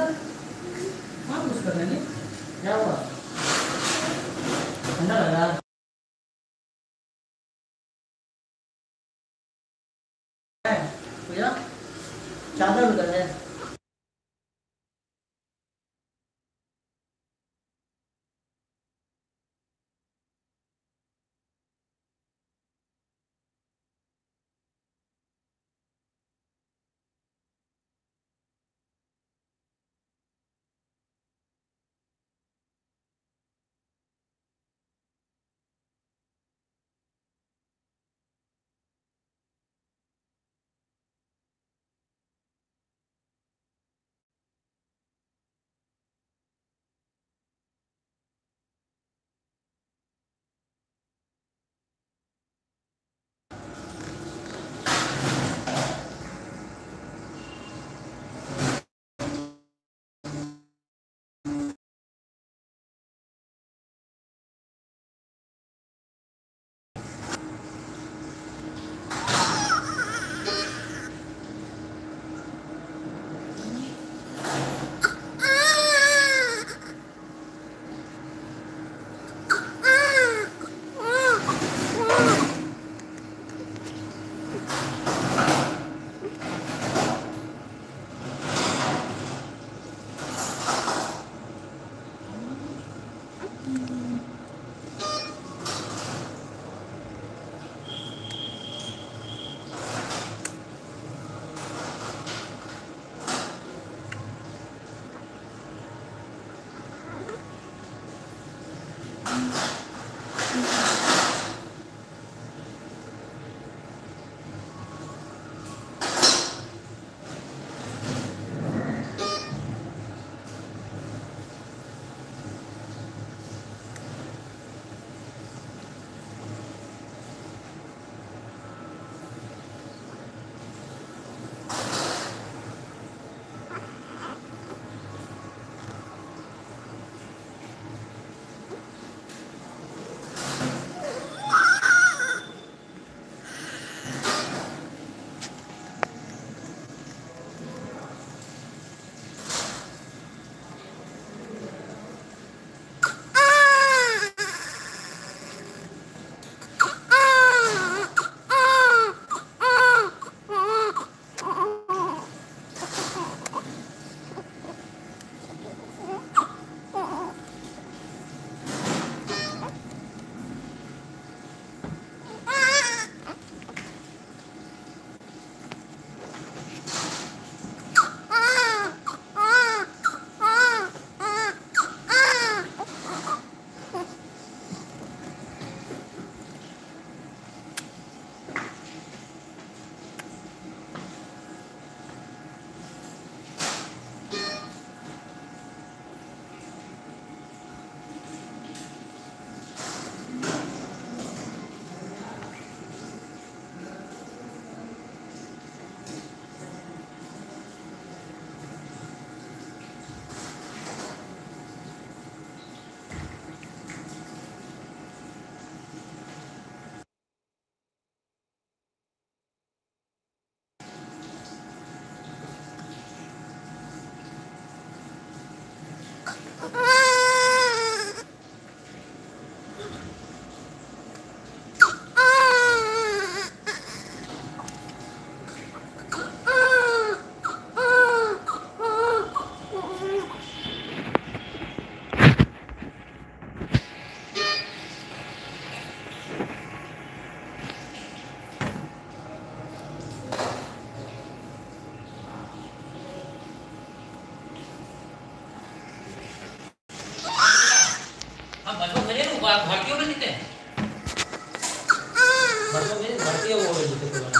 Sir हाँ कुछ कर देंगे क्या हुआ? ठंडा लग चादर उधर है। तो भारतीयों में जीते हैं। हाँ। भारतीय वो जीते